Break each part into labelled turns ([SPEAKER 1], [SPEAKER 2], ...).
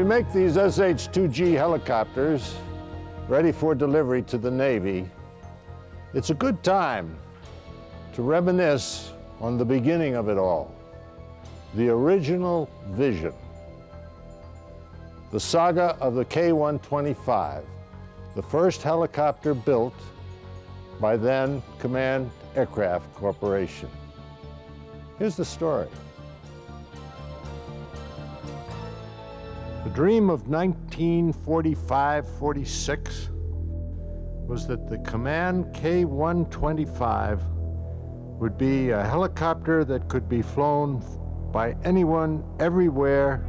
[SPEAKER 1] We make these SH-2G helicopters ready for delivery to the Navy, it's a good time to reminisce on the beginning of it all, the original vision. The saga of the K-125, the first helicopter built by then Kaman Aircraft Corporation. Here's the story. The dream of 1945-46 was that the Kaman K-125 would be a helicopter that could be flown by anyone, everywhere,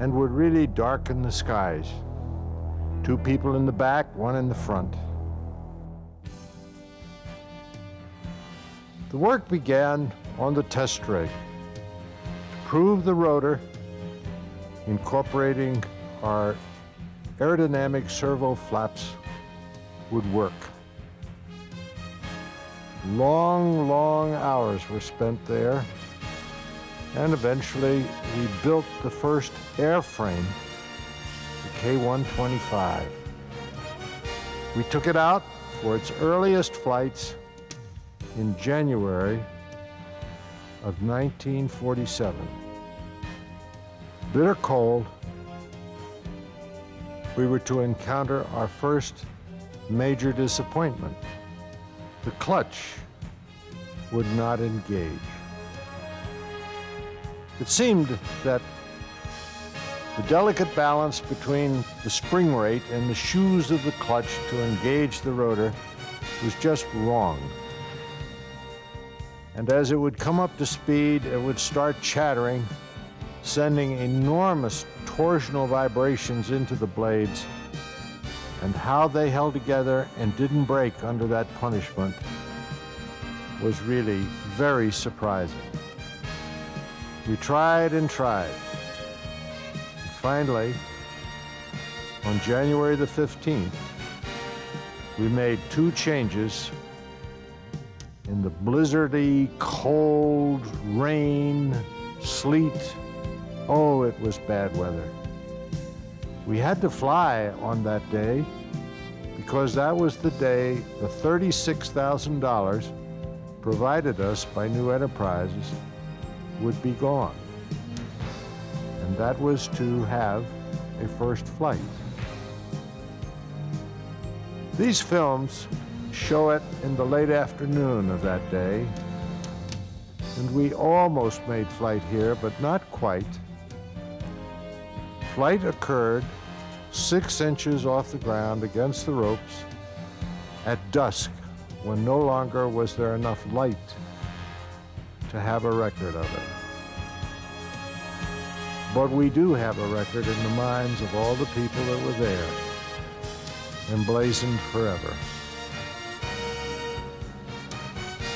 [SPEAKER 1] and would really darken the skies. Two people in the back, one in the front. The work began on the test rig to prove the rotor incorporating our aerodynamic servo flaps would work. Long, long hours were spent there, and eventually we built the first airframe, the K-125. We took it out for its earliest flights in January of 1947 bitter cold, we were to encounter our first major disappointment. The clutch would not engage. It seemed that the delicate balance between the spring rate and the shoes of the clutch to engage the rotor was just wrong. And as it would come up to speed, it would start chattering sending enormous torsional vibrations into the blades, and how they held together and didn't break under that punishment was really very surprising. We tried and tried. And finally, on January the 15th, we made two changes in the blizzardy, cold, rain, sleet, Oh, it was bad weather. We had to fly on that day because that was the day the $36,000 provided us by New Enterprises would be gone. And that was to have a first flight. These films show it in the late afternoon of that day, and we almost made flight here, but not quite. Flight occurred six inches off the ground against the ropes at dusk when no longer was there enough light to have a record of it. But we do have a record in the minds of all the people that were there, emblazoned forever.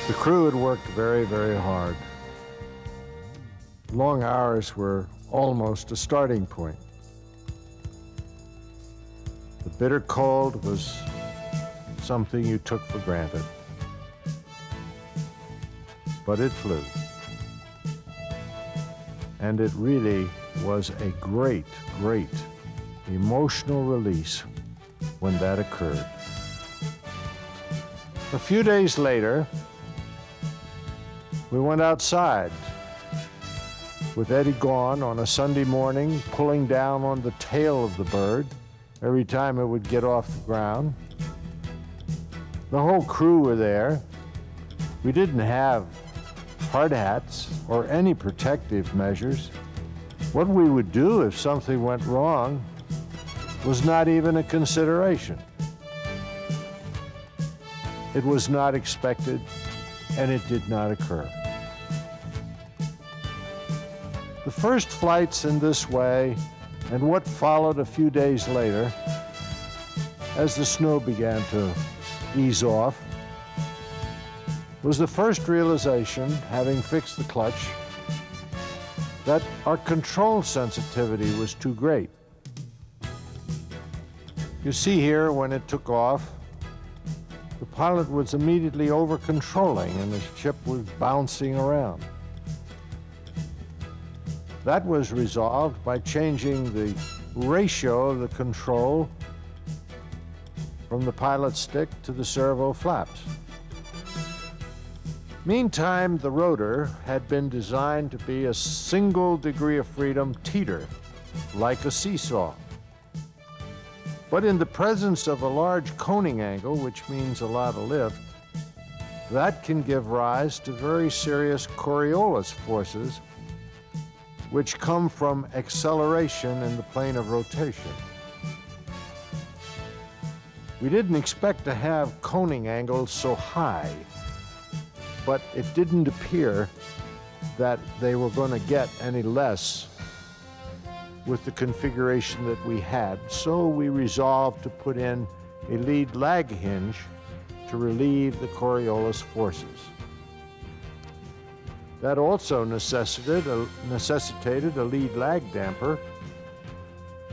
[SPEAKER 1] The crew had worked very, very hard. Long hours were almost a starting point. Bitter cold was something you took for granted. But it flew. And it really was a great, great emotional release when that occurred. A few days later, we went outside with Eddie gone on a Sunday morning, pulling down on the tail of the bird every time it would get off the ground. The whole crew were there. We didn't have hard hats or any protective measures. What we would do if something went wrong was not even a consideration. It was not expected, and it did not occur. The first flights in this way and what followed a few days later, as the snow began to ease off, was the first realization, having fixed the clutch, that our control sensitivity was too great. You see here when it took off, the pilot was immediately over controlling and the ship was bouncing around. That was resolved by changing the ratio of the control from the pilot stick to the servo flaps. Meantime, the rotor had been designed to be a single degree of freedom teeter, like a seesaw. But in the presence of a large coning angle, which means a lot of lift, that can give rise to very serious Coriolis forces, which come from acceleration in the plane of rotation. We didn't expect to have coning angles so high, but it didn't appear that they were going to get any less with the configuration that we had. So we resolved to put in a lead lag hinge to relieve the Coriolis forces. That also necessitated a, necessitated a lead lag damper,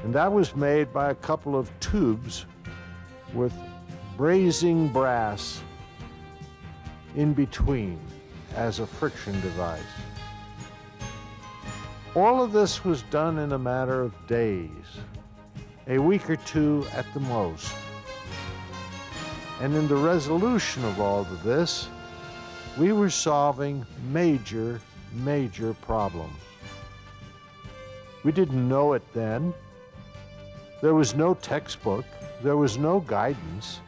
[SPEAKER 1] and that was made by a couple of tubes with brazing brass in between as a friction device. All of this was done in a matter of days, a week or two at the most. And in the resolution of all of this, we were solving major, major problems. We didn't know it then. There was no textbook. There was no guidance.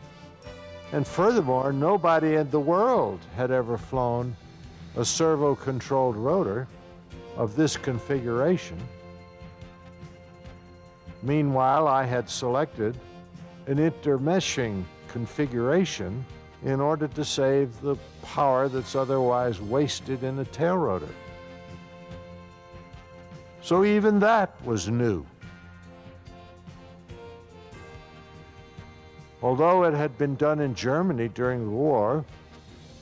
[SPEAKER 1] And furthermore, nobody in the world had ever flown a servo controlled rotor of this configuration. Meanwhile, I had selected an intermeshing configuration in order to save the power that's otherwise wasted in a tail rotor. So even that was new. Although it had been done in Germany during the war,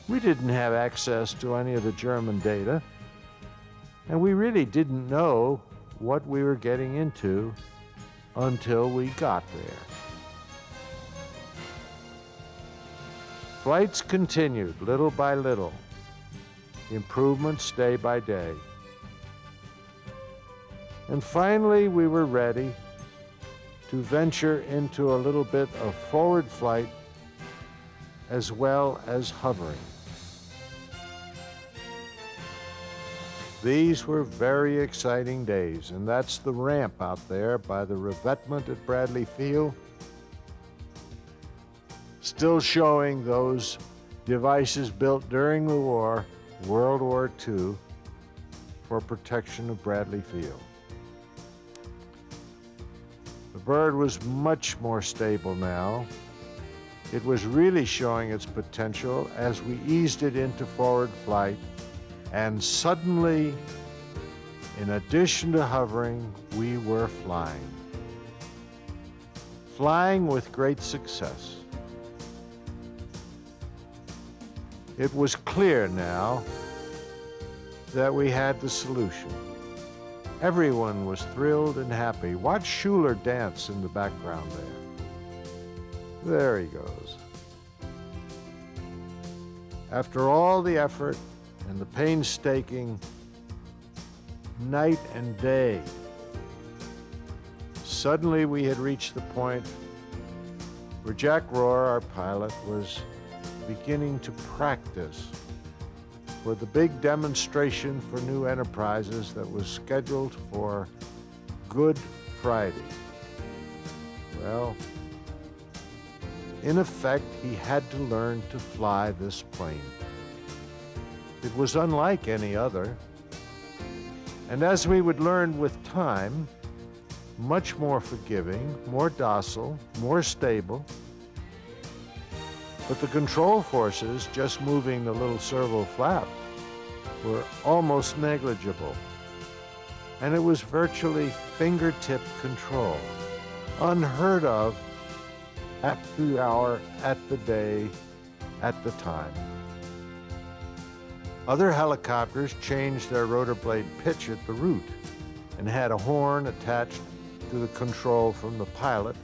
[SPEAKER 1] we didn't have access to any of the German data, and we really didn't know what we were getting into until we got there. Flights continued little by little, improvements day by day. And finally, we were ready to venture into a little bit of forward flight as well as hovering. These were very exciting days, and that's the ramp out there by the revetment at Bradley Field. Still showing those devices built during the war, World War II, for protection of Bradley Field. The bird was much more stable now. It was really showing its potential as we eased it into forward flight, and suddenly, in addition to hovering, we were flying. Flying with great success. It was clear now that we had the solution. Everyone was thrilled and happy. Watch Schuler dance in the background there. There he goes. After all the effort and the painstaking night and day, suddenly we had reached the point where Jack Rohr, our pilot, was beginning to practice for the big demonstration for new enterprises that was scheduled for Good Friday. Well, in effect, he had to learn to fly this plane. It was unlike any other. And as we would learn with time, much more forgiving, more docile, more stable, but the control forces just moving the little servo flap were almost negligible. And it was virtually fingertip control, unheard of at the hour, at the day, at the time. Other helicopters changed their rotor blade pitch at the root and had a horn attached to the control from the pilot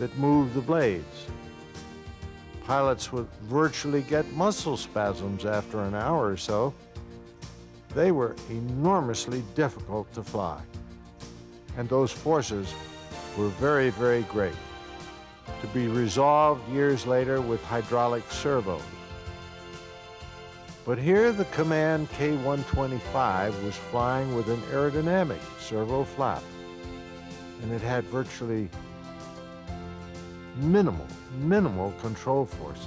[SPEAKER 1] that moved the blades pilots would virtually get muscle spasms after an hour or so. they were enormously difficult to fly. And those forces were very, very great, to be resolved years later with hydraulic servos. But here the Kaman K-125 was flying with an aerodynamic servo flap, and it had virtually minimal, minimal control forces.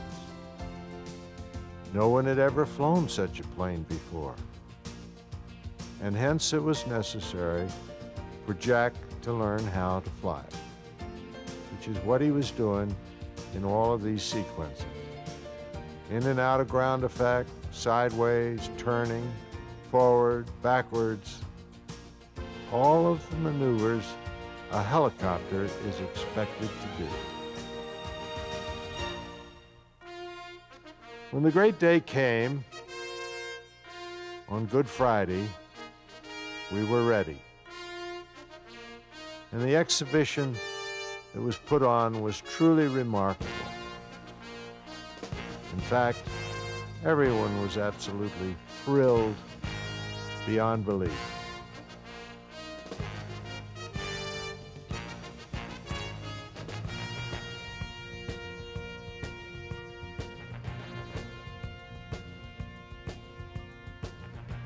[SPEAKER 1] No one had ever flown such a plane before, and hence it was necessary for Jack to learn how to fly which is what he was doing in all of these sequences. In and out of ground effect, sideways, turning, forward, backwards, all of the maneuvers a helicopter is expected to do. When the great day came, on Good Friday, we were ready. And the exhibition that was put on was truly remarkable. In fact, everyone was absolutely thrilled beyond belief.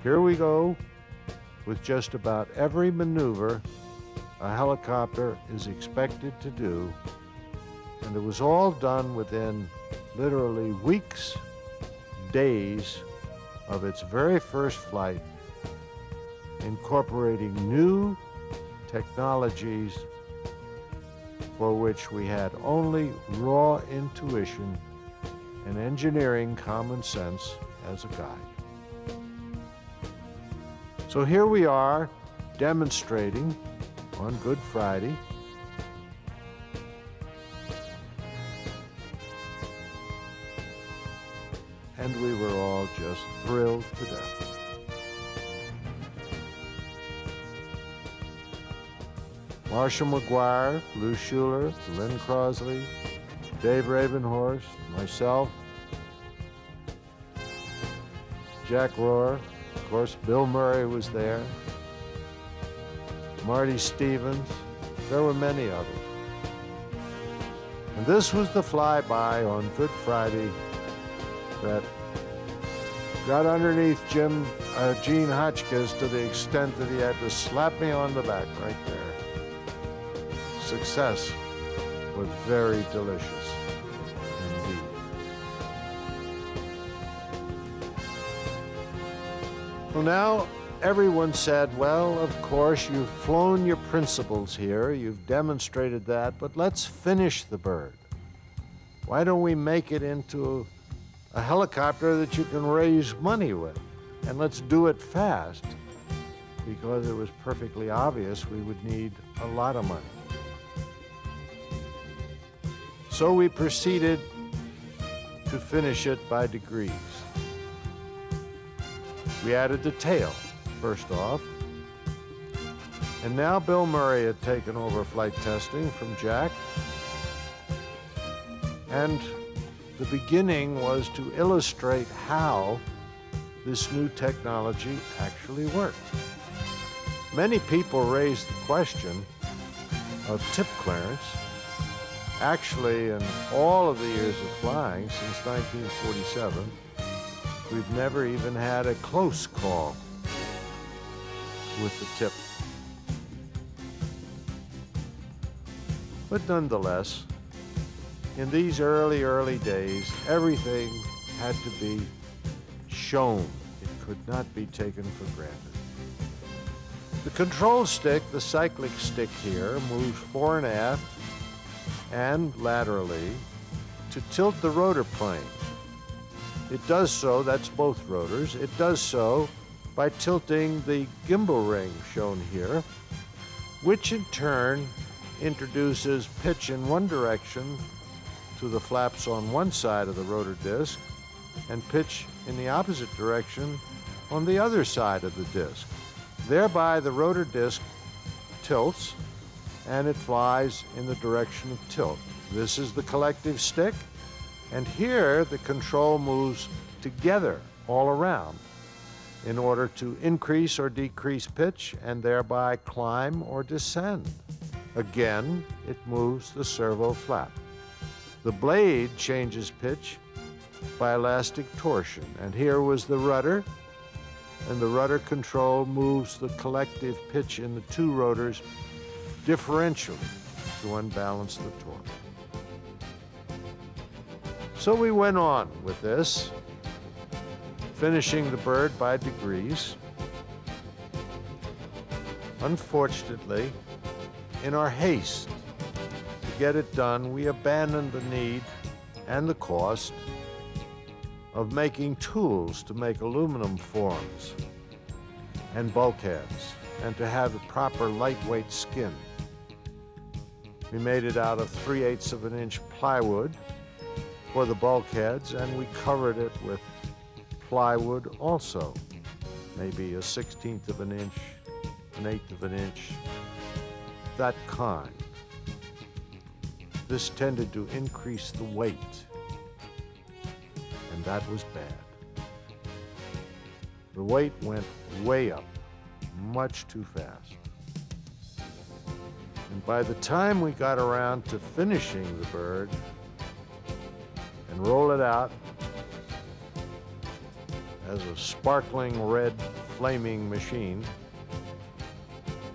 [SPEAKER 1] Here we go with just about every maneuver a helicopter is expected to do, and it was all done within literally weeks, days of its very first flight, incorporating new technologies for which we had only raw intuition and engineering common sense as a guide. So here we are demonstrating on Good Friday. And we were all just thrilled to death. Marshall McGuire, Lou Schuler, Lynn Crosley, Dave Ravenhorst, myself, Jack Rohr, of course, Bill Murray was there, Marty Stevens, there were many others. And this was the flyby on Good Friday that got underneath Jim, uh, Gene Hotchkiss to the extent that he had to slap me on the back right there. Success was very delicious. Well, now everyone said, well, of course, you've flown your principles here, you've demonstrated that, but let's finish the bird. Why don't we make it into a helicopter that you can raise money with? And let's do it fast, because it was perfectly obvious we would need a lot of money. So we proceeded to finish it by degrees. We added the tail, first off. And now Bill Murray had taken over flight testing from Jack. And the beginning was to illustrate how this new technology actually worked. Many people raised the question of tip clearance. Actually, in all of the years of flying since 1947, We've never even had a close call with the tip. But nonetheless, in these early, early days, everything had to be shown. It could not be taken for granted. The control stick, the cyclic stick here, moves fore and aft and laterally to tilt the rotor plane. It does so, that's both rotors, it does so by tilting the gimbal ring shown here, which in turn introduces pitch in one direction to the flaps on one side of the rotor disc and pitch in the opposite direction on the other side of the disc. Thereby the rotor disc tilts and it flies in the direction of tilt. This is the collective stick and here the control moves together all around. in order to increase or decrease pitch and thereby climb or descend. Again, it moves the servo flap. The blade changes pitch by elastic torsion, and here was the rudder, and the rudder control moves the collective pitch in the two rotors differentially to unbalance the torque. So we went on with this, finishing the bird by degrees. Unfortunately, in our haste to get it done, we abandoned the need and the cost of making tools to make aluminum forms and bulkheads and to have the proper lightweight skin. We made it out of 3 eighths of an inch plywood for the bulkheads and we covered it with plywood also, maybe a 16th of an inch, an eighth of an inch, that kind. This tended to increase the weight, and that was bad. The weight went way up, much too fast. And by the time we got around to finishing the bird and roll it out as a sparkling red flaming machine,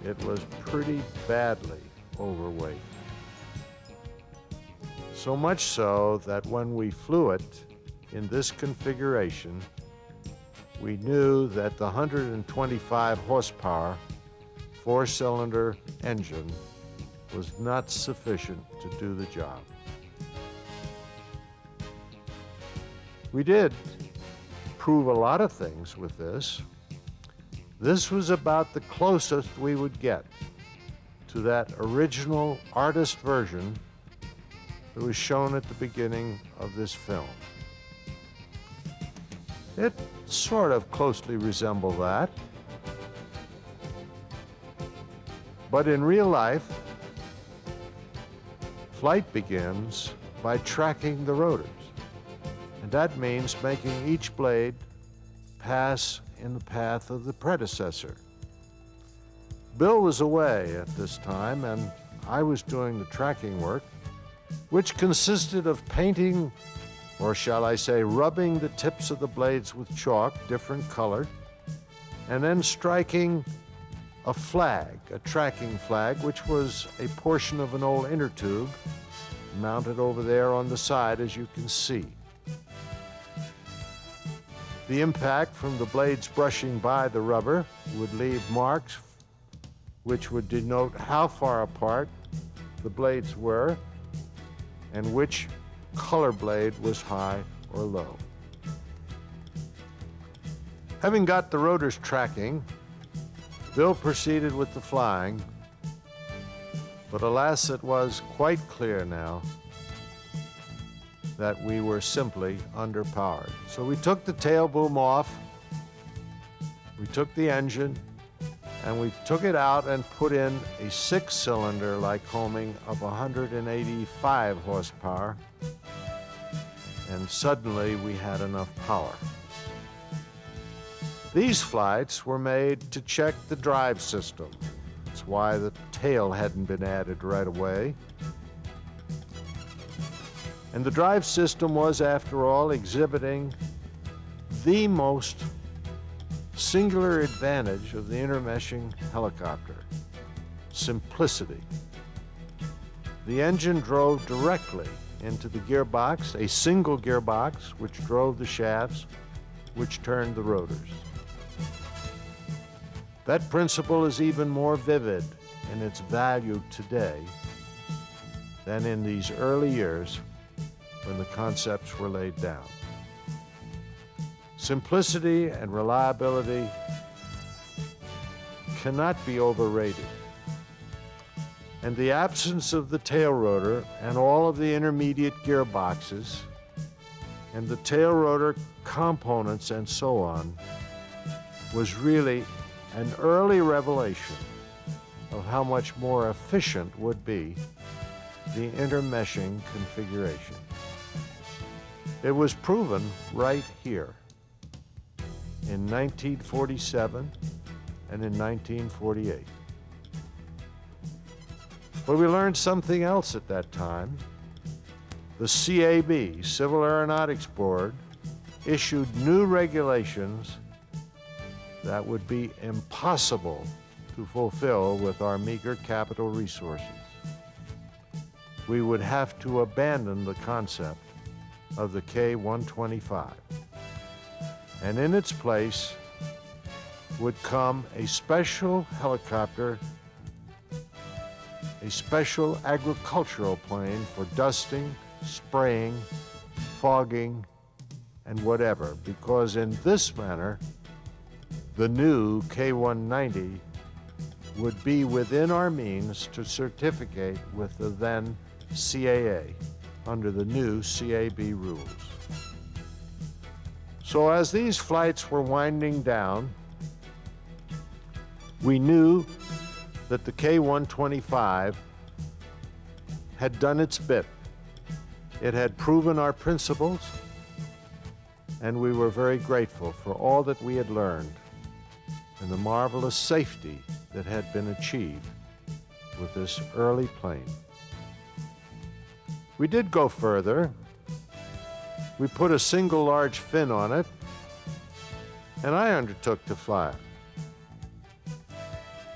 [SPEAKER 1] it was pretty badly overweight. So much so that when we flew it in this configuration, we knew that the 125 horsepower four cylinder engine was not sufficient to do the job. We did prove a lot of things with this. This was about the closest we would get to that original artist version that was shown at the beginning of this film. It sort of closely resembled that. But in real life, flight begins by tracking the rotors. That means making each blade pass in the path of the predecessor. Bill was away at this time, and I was doing the tracking work, which consisted of painting, or shall I say, rubbing the tips of the blades with chalk, different colored, and then striking a flag, a tracking flag, which was a portion of an old inner tube mounted over there on the side, as you can see. The impact from the blades brushing by the rubber would leave marks which would denote how far apart the blades were and which color blade was high or low. Having got the rotors tracking, Bill proceeded with the flying, but alas, it was quite clear now that we were simply underpowered. So we took the tail boom off, we took the engine, and we took it out and put in a six cylinder Lycoming of 185 horsepower, and suddenly we had enough power. These flights were made to check the drive system. That's why the tail hadn't been added right away. And the drive system was, after all, exhibiting the most singular advantage of the intermeshing helicopter simplicity. The engine drove directly into the gearbox, a single gearbox, which drove the shafts, which turned the rotors. That principle is even more vivid in its value today than in these early years when the concepts were laid down. Simplicity and reliability cannot be overrated. And the absence of the tail rotor and all of the intermediate gearboxes and the tail rotor components and so on was really an early revelation of how much more efficient would be the intermeshing configuration. It was proven right here in 1947 and in 1948. But we learned something else at that time. The CAB, Civil Aeronautics Board, issued new regulations that would be impossible to fulfill with our meager capital resources. We would have to abandon the concept of the K-125. And in its place would come a special helicopter, a special agricultural plane for dusting, spraying, fogging, and whatever, because in this manner, the new K-190 would be within our means to certificate with the then CAA under the new CAB rules. So as these flights were winding down, we knew that the K-125 had done its bit. It had proven our principles, and we were very grateful for all that we had learned and the marvelous safety that had been achieved with this early plane. We did go further. We put a single large fin on it, and I undertook to fly.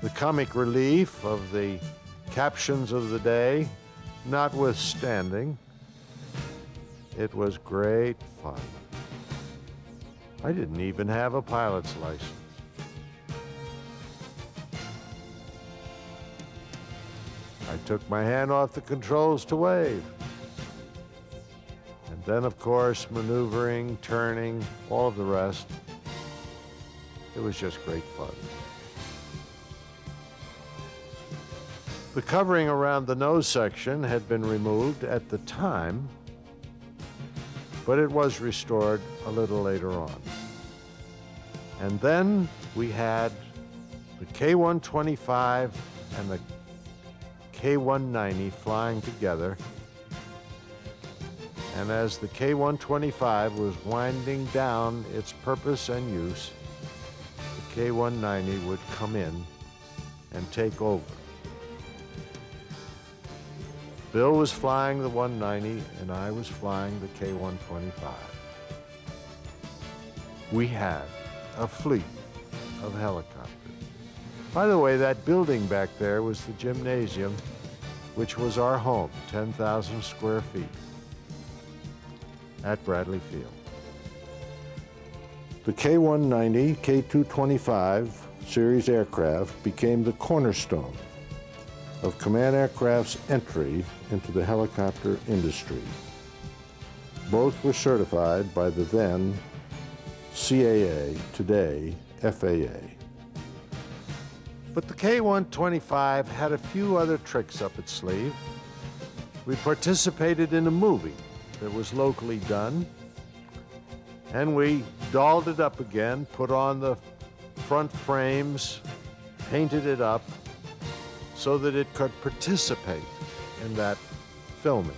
[SPEAKER 1] The comic relief of the captions of the day notwithstanding, it was great fun. I didn't even have a pilot's license. I took my hand off the controls to wave. Then, of course, maneuvering, turning, all of the rest. It was just great fun. The covering around the nose section had been removed at the time, but it was restored a little later on. And then we had the K-125 and the K-190 flying together. And as the K-125 was winding down its purpose and use, the K-190 would come in and take over. Bill was flying the 190 and I was flying the K-125. We had a fleet of helicopters. By the way, that building back there was the gymnasium, which was our home, 10,000 square feet at Bradley Field. The K-190, K-225 series aircraft became the cornerstone of Kaman Aircraft's entry into the helicopter industry. Both were certified by the then CAA, today FAA. But the K-125 had a few other tricks up its sleeve. We participated in a movie that was locally done, and we dolled it up again, put on the front frames, painted it up so that it could participate in that filming.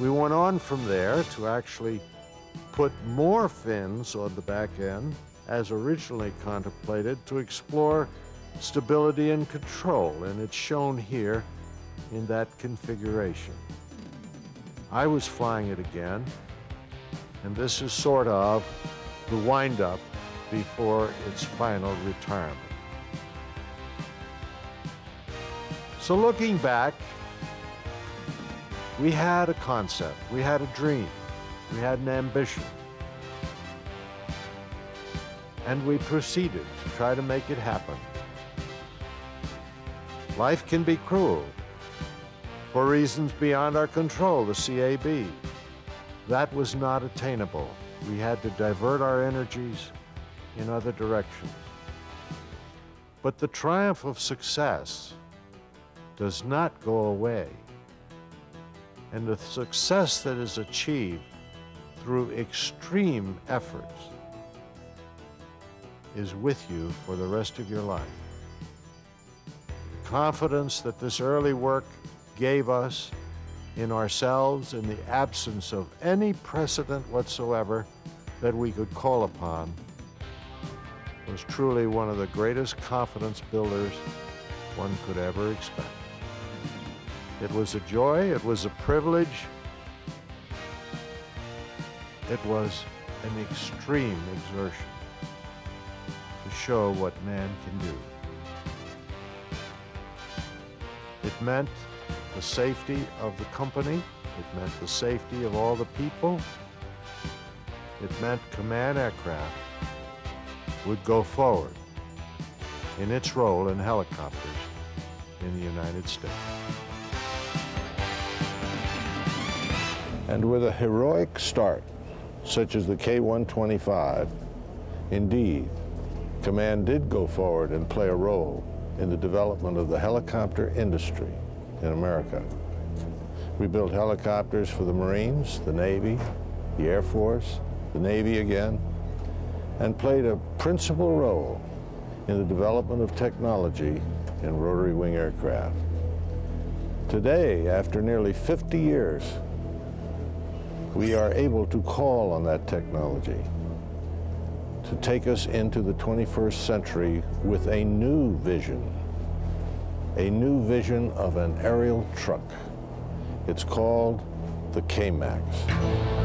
[SPEAKER 1] We went on from there to actually put more fins on the back end as originally contemplated to explore stability and control, and it's shown here in that configuration. I was flying it again, and this is sort of the windup before its final retirement. So looking back, we had a concept, we had a dream. We had an ambition. And we proceeded to try to make it happen. Life can be cruel for reasons beyond our control, the CAB. That was not attainable. We had to divert our energies in other directions. But the triumph of success does not go away. And the success that is achieved through extreme efforts is with you for the rest of your life. The confidence that this early work gave us in ourselves in the absence of any precedent whatsoever that we could call upon was truly one of the greatest confidence builders one could ever expect. It was a joy, it was a privilege, it was an extreme exertion to show what man can do. It meant the safety of the company, it meant the safety of all the people, it meant Kaman Aircraft would go forward in its role in helicopters in the United States. And with a heroic start, such as the K-125, indeed, Kaman did go forward and play a role in the development of the helicopter industry in America. We built helicopters for the Marines, the Navy, the Air Force, the Navy again, and played a principal role in the development of technology in rotary wing aircraft. Today, after nearly 50 years, we are able to call on that technology to take us into the 21st century with a new vision, a new vision of an aerial truck. It's called the K-MAX.